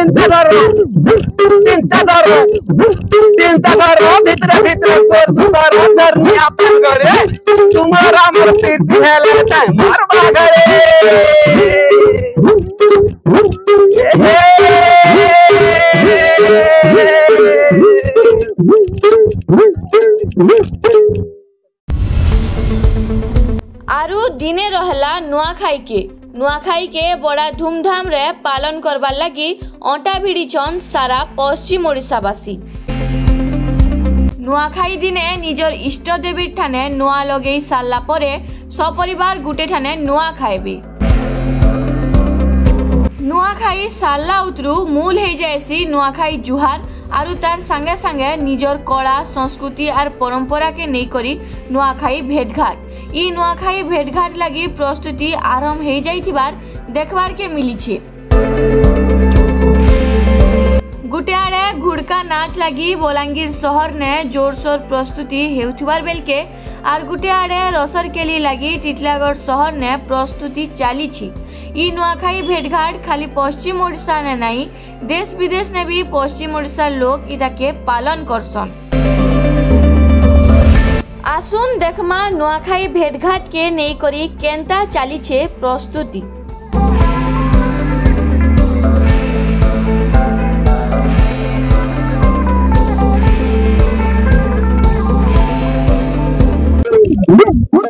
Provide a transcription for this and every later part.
চিন্তা ধরো চিন্তা ধরো চিন্তা ধরো ভিতরে ভিতরে সোর্স করো ধরনি আপন করে তোমার আমার প্রীতি হেলে তাই মারবা গড়ে आरु दिने रहला नुआखाई के ନୂଆଖାଇକେ ବଡ଼ା ଧୁମ୍ଧାମ୍ରେ ପାଳନ କରବାର୍ ଲାଗି ଅଣ୍ଟା ଭିଡ଼ିଛନ୍ ସାରା ପଶ୍ଚିମ ଓଡ଼ିଶାବାସୀ ନୂଆଖାଇ ଦିନେ ନିଜର ଇଷ୍ଟଦେବୀ ଠାନେ ନୂଆ ଲଗେଇ ସାରିଲା ପରେ ସପରିବାର ଗୋଟେ ଠାନେ ନୂଆ ଖାଇବି ନୂଆଖାଇ ସାରିଲା ଉତରୁ ମୂଲ ହେଇଯାଏସି ନୂଆଖାଇ ଜୁହାର ଆରୁ ତାର ସାଙ୍ଗେ ସାଙ୍ଗେ ନିଜର କଳା ସଂସ୍କୃତି ଆର୍ ପରମ୍ପରାକେ ନେଇକରି ନୂଆଖାଇ ଭେଟଘାଟ ଇ ନୂଆଖାଇ ଭେଟଘାଟ ଲାଗି ପ୍ରସ୍ତୁତି ଆରମ୍ଭ ହେଇଯାଇଥିବାର ଦେଖବାର୍କେ ମିଲିଛେ ଗୁଟେ ଆଡ଼େ ଘୁଡ଼କା ନାଚ ଲାଗି ବଲାଙ୍ଗୀର ସହରନେ ଜୋରସୋର ପ୍ରସ୍ତୁତି ହେଉଥିବାର ବେଲକେ ଆର୍ ଗୁଟେ ଆଡ଼େ ରସରକେଲି ଲାଗି ଟିଟଲାଗଡ଼ ସହରନେ ପ୍ରସ୍ତୁତି ଚାଲିଛି ଇ ନୂଆଖାଇ ଭେଟଘାଟ ଖାଲି ପଶ୍ଚିମ ଓଡ଼ିଶାନେ ନାଇଁ ଦେଶ ବିଦେଶନେ ବି ପଶ୍ଚିମ ଓଡ଼ିଶାର ଲୋକ ଇଟାକେ ପାଲନ କରସନ୍ আসুন দেখমা নোয়াখাই ভেটঘাটকে নেই করি কেন্তা চালিছে প্রস্তুতি Yeah.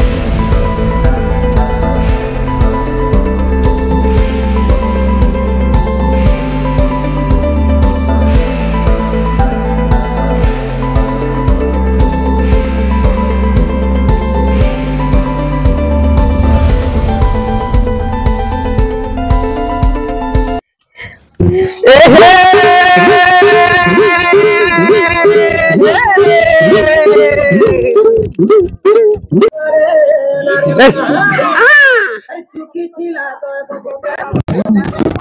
Ah!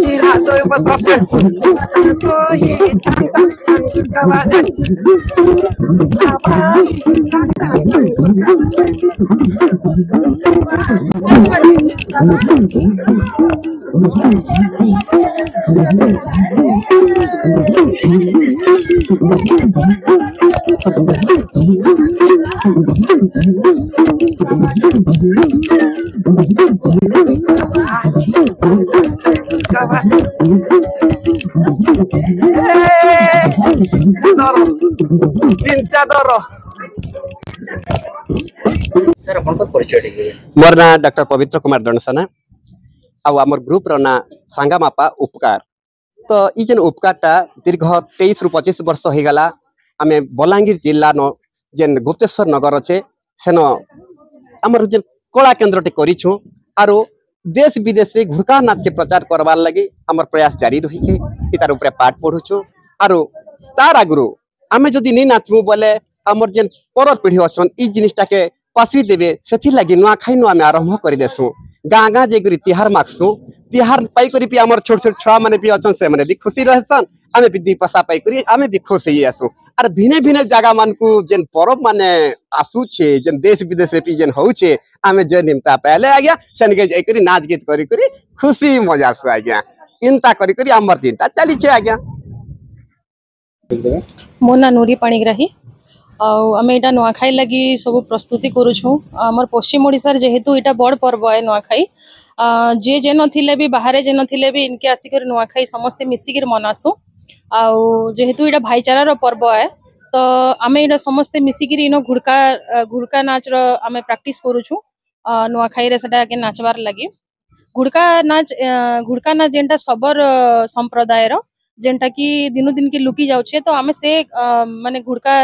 Tirador para passar, corre, tata, cavada, sabá, tata, मोर ना डॉक्टर पवित्र कुमार दंडसाना आम ग्रुप रहा ना सांगामापा उपकार तो ये उपकार टा दीर्घ तेईस रु पचिश वर्ष हो गला आम बलांगीर जिला न যেন গুপ্তেশ্বর নগর আছে সেন আমার যে কলা কেন্দ্রটি କରିଛୁଁ আর দেশ বিদেশে ঘুরকা নাথকে প্রচার করবার লাগে আমার প্রয়াস জারি রয়েছে তার উপরে পাঠ পড়ুছু আর তার আগর আমি যদি নি নাচবু বলে আমার যে পর পিঢ়ি অছেন এই জিনিসটাকে পাশি দেবে সেথির লাগি নূয়াখাই নু আমি আরম্ভ করে দেসু গাঁ গাঁ যাই তিহার মাগসু तिहार पाई पाइकरी आम छोट छोट छुआ मैंने भी अच्छे से खुशी रहसन आम भी दुई पैसा करी, आम भी खुश ही आसु आर भिने भिने जगह मान को जेन पर्व मान आसुचे जेन देश विदेश रे जेन होचे आम जे निमता पहले आ गया सन के जाकर नाच गीत करी करी खुशी मजा से आ गया इनता करी करी आमर तीनटा चली छे आ गया मो ना नूरी पाणीग्राही ଆଉ ଆମେ ଏଇଟା ନୂଆଖାଇ ଲାଗି ସବୁ ପ୍ରସ୍ତୁତି କରୁଛୁ ଆମର ପଶ୍ଚିମ ଓଡ଼ିଶାରେ ଯେହେତୁ ଏଇଟା ବଡ଼ ପର୍ବ ଏ ନୂଆଖାଇ जे जे थे भी बाहर जे थे भी इनके आसिक नुआखाई समस्ते मिसिक मनासुँ आहेतु ये भाईचार पर्व है तो आम ये समस्ते मिसिक घुड़का घुड़का नाच रम प्राक्ट करुचु नुआखाई से नाचवार लगे घुड़का नाच घुड़का नाच जेनटा सबर संप्रदायर जेनटा कि दिनु दिन के लुकी जाऊे तो आम से मानने घुड़का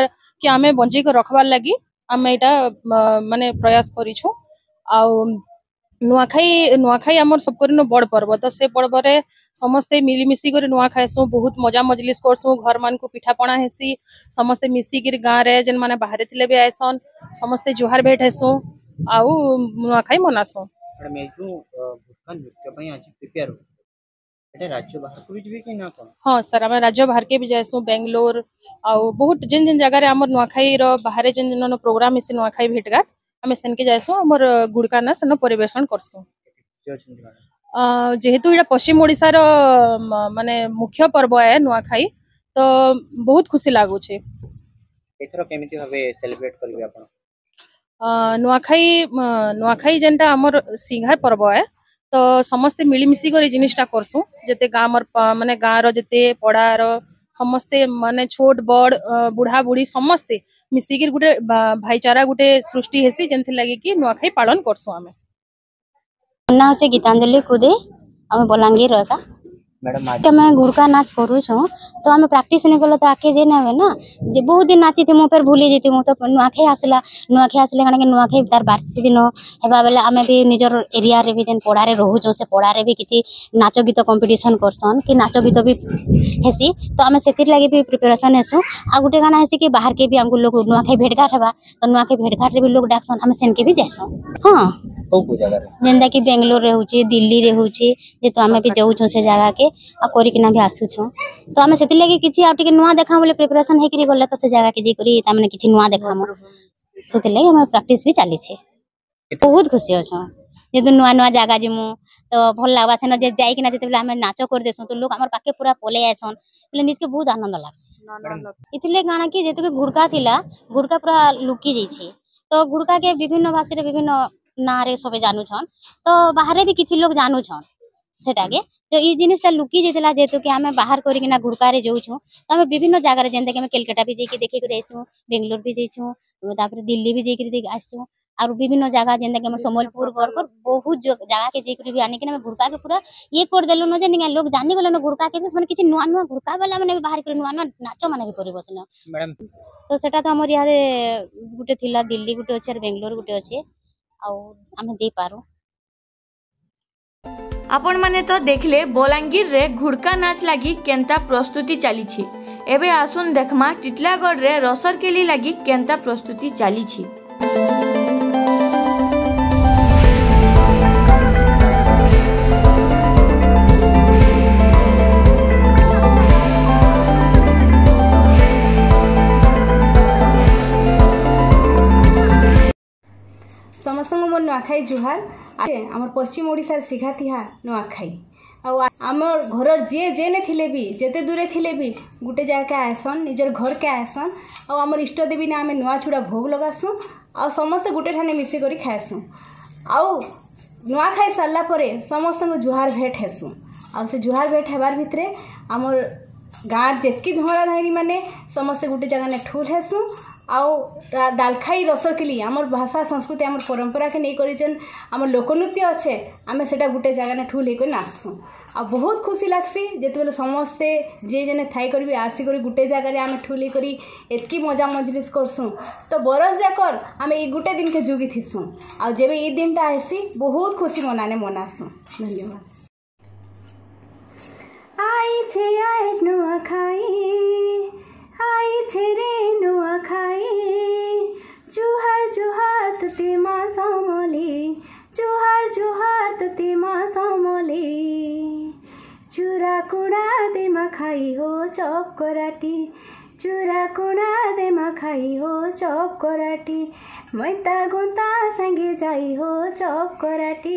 के आम बंजे रखबार लगी आम यहाँ मानने प्रयास कर नुआखाई नुआखाई आम सबकर बड़ पर्व तो से पर्व में समस्ते मिलीमिशिक नुआ खाएसु बहुत मजा मजलिस करसु घर मान को पिठापणा हेसी समस्ते मिसिक गाँव जेन मैंने बाहर थे भी आएसन समस्ते जुहार भेट हेसु आउ नुआखाई मनासु हाँ सर आम राज्य बाहर के भी जाएसु बेंगलोर आउ बहुत जिन जिन जगार नुआखाई बाहर जिन जिन प्रोग्राम हेसी नुआखाई भेटघाट आम सेनके जाइसु आमर गुड़का ना सेन परेषण करसु जेहेतु यहाँ पश्चिम ओडार मान मुख्य पर्व आए नुआखाई तो बहुत खुशी लगुचे एथर केमिति भाबे सेलिब्रेट करबे आपण नुआखाई नुआखाई जेनटा हमर सिंघार पर्व आए तो समस्ते मिली मिसी कर जिनिसटा करसु जते गामर माने गाँर जते पड़ार समस्ते मान छोट बड़ बुढ़ा बुढ़ी समस्ते मिसिक गुटे भाईचारा गुटे सृष्टि हेसी लगे कि नुआखाई पालन करसु आम ना हो गीतांजलि कुदे आम बलांगीर रहता તમે ગુરકા નાચ કરું છું તો અમે પ્રાક્ટિસ નહીં કલો તો આખે જઈને આવે ને જે બહુ દિન નાચીથી હું ફેર ભૂલી જઈતી હું તો નુઆખાઈ આસલા નુઆખાઈ આસલે કારણ કે નુઆખાઈ તાર ବାର୍ଷିକ ଦିନ ହେବା ବେଲେ ଆମେ ବି ନିଜର ଏରିଆରେ ବି ଯେନ୍ ପଡ଼ାରେ ରହୁଛୁ ସେ ପଡ଼ାରେ ବି କିଛି ନାଚ ଗୀତ କମ୍ପିଟିସନ୍ କରସନ୍ କି ନାଚ ଗୀତ ବି ହେସି ତ ଆମେ ସେଥିର୍ଲାଗି ବି ପ୍ରିପାରେସନ୍ ହେସୁଁ ଆଉ ଗୋଟେ କାଣା ହେସି କି ବାହାରକେ ବି ଆମକୁ ଲୋକ ନୂଆଖାଇ ଭେଟଘାଟ ହେବା ତ ନୂଆଖାଇ ଭେଟଘାଟରେ ବି ଲୋକ ଡାକସନ୍ ଆମେ ସେନ୍କେ ବି ଯାଏସୁଁ ହଁ ଯେନ୍ତାକି ବେଙ୍ଗଲୋରରେ ହଉଛି ଦିଲ୍ଲୀରେ ହଉଛି ଯେହେତୁ ଆମେ ବି ଯାଉଛୁ ସେ ଜାଗାକେ ଆଉ କରିକିନା ବି ଆସୁଛୁଁ ତ ଆମେ ସେଥିଲାଗି କିଛି ଆଉ ଟିକେ ନୂଆ ଦେଖାମୁ ବୋଲେ ପ୍ରିପାରେସନ୍ ହେଇକିରି ଗଲେ ତ ସେ ଜାଗାକେ ଯାଇକରି ତାମାନେ କିଛି ନୂଆ ଦେଖାମୁ ସେଥିଲାଗି ଆମର ପ୍ରାକ୍ଟିସ୍ ବି ଚାଲିଛେ ବହୁତ ଖୁସି ଅଛୁ ଯେହେତୁ ନୂଆ ନୂଆ ଜାଗା ଯିମୁ ତ ଭଲ ଲାଗ୍ବା ସେନ ଯେ ଯାଇକିନା ଯେତେବେଳେ ଆମେ ନାଚ କରିଦେସୁଁ ତ ଲୋକ ଆମର ପାଖେ ପୁରା ପଲେଇ ଆସନ୍ ବୋଲେ ନିଜକେ ବହୁତ ଆନନ୍ଦ ଲାଗ୍ସି ଏଥିରେ କାଣା କି ଯେତେକି ଘୁଡ଼କା ଥିଲା ଘୁଡ଼କା ପୁରା ଲୁକି ଯାଇଛି ତ ଘୁଡ଼କାକେ ବିଭିନ୍ନ ଭାଷାରେ ବିଭିନ୍ନ ନାଁରେ ସବେ ଜାନୁଛନ୍ ତ ବାହାରେ ବି କିଛି ଲୋକ ଜାନୁଛନ୍ ସେଟାକେ ତ ଏଇ ଜିନିଷଟା ଲୁକି ଯାଇଥିଲା ଯେହେତୁକି ଆମେ ବାହାର କରିକିନା ଗୁଡ଼କାରେ ଯାଉଛୁ ତ ଆମେ ବିଭିନ୍ନ ଜାଗାରେ ଯେନ୍ତାକି ଆମେ କେଲକାଟା ବି ଯାଇକି ଦେଖିକରି ଆସୁଁ ବେଙ୍ଗଲୋର ବି ଯାଇଛୁ ତାପରେ ଦିଲ୍ଲୀ ବି ଯାଇକିରି ଆସୁଁ আর বিভিন্ন জায়গা যেটা কি আমার সম্বলপুর গড়কর বহু জায়গাকে যাইকি বি আনিকি আমি ঘুরকাকে পুরা ইয়ে করে দেলু যে নিকা লোক জানি গেল না ঘুরকাকে মানে কিছু নূয়া নূয়া ঘুরকা বেলা মানে বাহার করে নূয়া নূয়া নাচ মানে বি করি বসলে তো সেটা তো আমার ইয়াদে গুটে থিলা দিল্লি গুটে আছে আর বেঙ্গলোর গুটে আছে আর আমি যাই পারু ଆପଣମାନେ ତ ଦେଖିଲେ ବଲାଙ୍ଗୀରରେ ଘୁଡ଼କା ନାଚ ଲାଗି କେନ୍ତା ପ୍ରସ୍ତୁତି ଚାଲିଛି ଏବେ ଆସୁନ୍ ଦେଖମା ଟିଟଲାଗଡ଼ରେ ରସରକେଲି ଲାଗି କେନ୍ତା ପ୍ରସ୍ତୁତି ଚାଲିଛି ସମସ୍ତଙ୍କୁ ମୋ ନୂଆଖାଇ ଜୁହାର ଆସେ ଆମର ପଶ୍ଚିମ ଓଡ଼ିଶାର ଶିଘାତିହା ନୂଆଖାଇ ଆଉ ଆମର ଘରର ଯିଏ ଯେନେ ଥିଲେ ବି ଯେତେ ଦୂରେ ଥିଲେ ବି ଗୋଟେ ଜାଗାକେ ଆଏସନ୍ ନିଜର ଘରକେ ଆଏସନ୍ ଆଉ ଆମର ଇଷ୍ଟଦେବୀ ନା ଆମେ ନୂଆ ଛୁଡ଼ା ଭୋଗ ଲଗାସୁଁ ଆଉ ସମସ୍ତେ ଗୋଟେ ଠାନେ ମିଶିକରି ଖାଏସୁଁ ଆଉ ନୂଆ ଖାଇ ସାରିଲା ପରେ ସମସ୍ତଙ୍କୁ ଜୁହାର ଭେଟ ହେସୁଁ ଆଉ ସେ ଜୁହାର ଭେଟ ହେବାର ଭିତରେ ଆମର ଗାଁର ଯେତ୍କି ଧୂଆଁଧାରୀ ମାନେ ସମସ୍ତେ ଗୋଟେ ଜାଗାନେ ଠୁଲ ହେସୁଁ ଆଉ ଡାଲଖାଇ ରସରକିଲି ଆମର ଭାଷା ସଂସ୍କୃତି ଆମର ପରମ୍ପରାକେ ନେଇକରିଛନ୍ ଆମର ଲୋକନୃତ୍ୟ ଅଛେ ଆମେ ସେଟା ଗୋଟେ ଜାଗାନେ ଠୁଲ୍ ହେଇକରି ନାଚସୁଁ ଆଉ ବହୁତ ଖୁସି ଲାଗ୍ସି ଯେତେବେଳେ ସମସ୍ତେ ଯିଏ ଯେନେ ଥାଇକରି ବି ଆସିକରି ଗୋଟେ ଜାଗାରେ ଆମେ ଠୁଲ୍ ହେଇକରି ଏତ୍କି ମଜା ମଜଲିସ୍ କରସୁଁ ତ ବରଷ ଯାକର ଆମେ ଏଇ ଗୋଟେ ଦିନକେ ଯୁଗିଥିସୁଁ ଆଉ ଯେବେ ଏଇ ଦିନଟା ଆସି ବହୁତ ଖୁସି ମନାନେ ମନାସୁଁ ଧନ୍ୟବାଦ ଆଇଛେ ଆଇନୁ ଖାଇ खाइ चुहार जुहत जुहार चुहार जुहत तिमसी चुरा कुडा देमा खाइ हो चप कराटी चुरा कुडा देमा खाइ हो चप कराटी मैता संगे जाई हो चप कराटी